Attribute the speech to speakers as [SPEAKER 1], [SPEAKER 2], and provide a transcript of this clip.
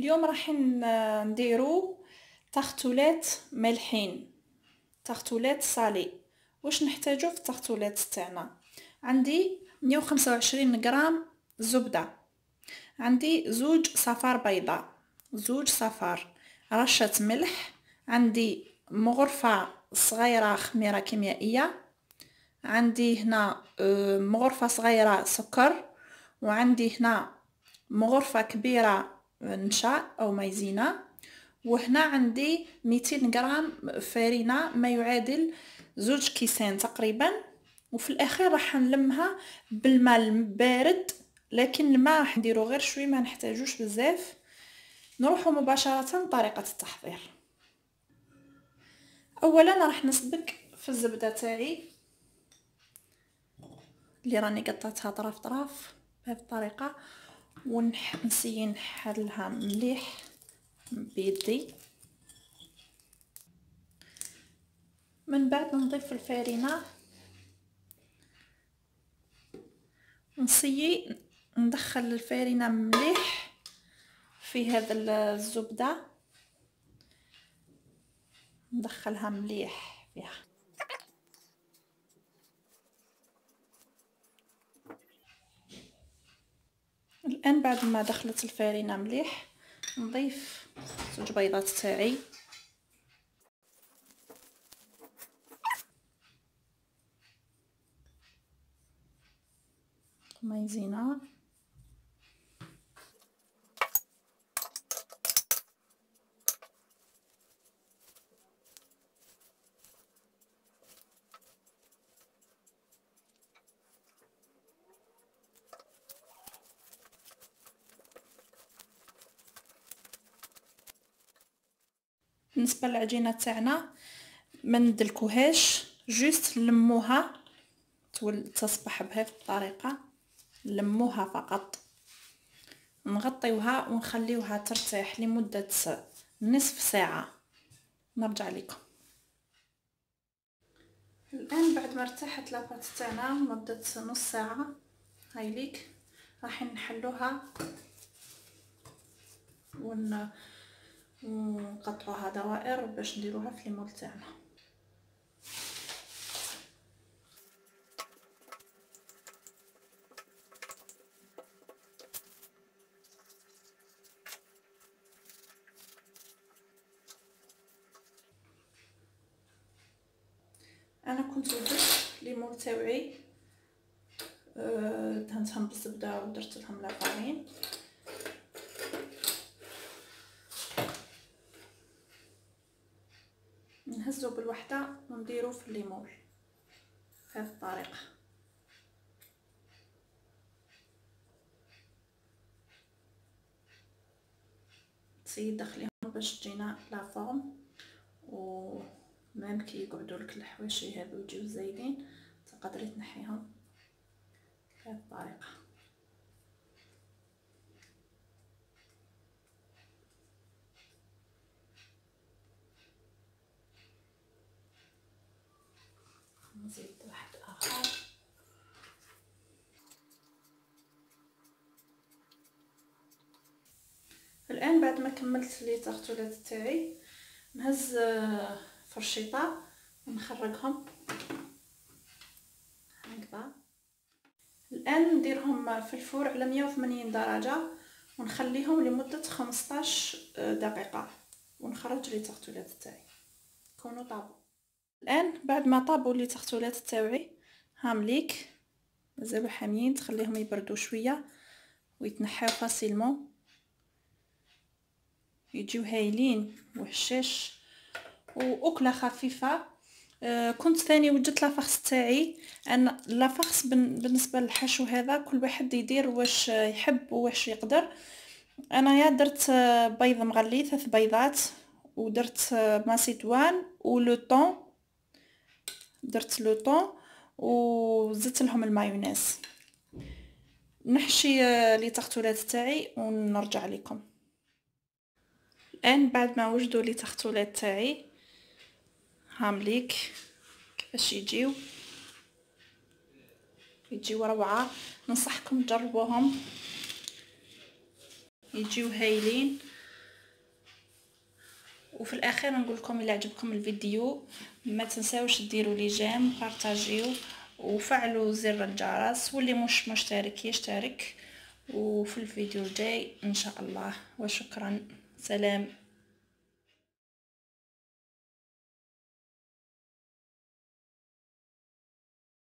[SPEAKER 1] اليوم راح نديرو تارتولات مالحين تارتولات صالي. واش نحتاجو في التارتولات تاعنا؟ عندي 125 غرام زبدة. عندي زوج صفار بيضاء زوج صفار. رشة ملح. عندي مغرفة صغيرة خميرة كيميائية. عندي هنا آه، مغرفة صغيرة سكر. وعندي هنا مغرفة كبيرة نشا أو مايزينا. وهنا عندي 200 غرام فرينه ما يعادل زوج كيسان تقريبا. وفي الأخير راح نلمها بالماء البارد لكن الماء راح نديرو غير شوي ما نحتاجوش بزاف. نروحو مباشرة لطريقه التحضير. اولا راح نسبك في الزبدة تاعي اللي راني قطعتها طرف طرف بهذه الطريقة. ونسيي نحلها مليح بيدي من بعد نضيف الفارينة. نسيي ندخل الفارينة مليح في هذا الزبدة. ندخلها مليح فيها. الآن بعد ما دخلت الفارينة مليح نضيف زوج بيضات تاعي. مايزينا بالنسبة للعجينة تاعنا ما ندلكوهاش juste نلموها تصبح بهذه الطريقة نلموها فقط. نغطيوها ونخليوها ترتاح لمدة نصف ساعة. نرجع لكم. الآن بعد ما ارتاحت la pâte تاعنا مده نص ساعة هاي ليك. راح نحلوها ون ونقطعوها دوائر باش نديروها في المول تاعنا أنا كنت درت ليمون تاوعي دهنتهم بالزبده ودرت لهم la farine نهزو بالوحدة ونديرو في les moules. بهذه الطريقة. تسيي دخليهم باش تجينا la forme. و كي يقعدوا لك الحواشي هذو يجيو زايدين. تقدري تنحيهم. بهذه الطريقة. الان بعد ما كملت لي تغطولات تاعي نهز فرشيطة ونخرجهم. هكذا. الآن نديرهم في الفور على 180 درجة ونخليهم لمدة 15 دقيقة. ونخرج لي تغطولات تاعي كونوا طابو. الآن بعد ما طابوا لي تغطولات تاوعي هامليك مازالو حاميين تخليهم يبردوا شوية ويتنحاو فاسيلمون. يجيو هايلين وهشاش وأكلة خفيفة. آه كنت ثاني وجدت la farce تاعي. أن la farce بالنسبة للحشو هذا كل واحد يدير واش يحب واش يقدر. أنايا درت بيض مغلي ثلاث بيضات ودرت macédoine و le thon. درت le thon وزدت لهم المايونيز. نحشي لي تاعي ونرجع لكم. الان بعد ما وجدوا لي تختولات تاعي هامليك كيفاش يجيو. يجيو روعة. ننصحكم تجربوهم. يجيو هايلين. وفي الأخير نقول لكم إلا عجبكم الفيديو ما تنساوش ديروا لي جيم بارطاجيو وفعلوا زر الجرس واللي مش مشترك يشترك. وفي الفيديو الجاي إن شاء الله. وشكرا. سلام.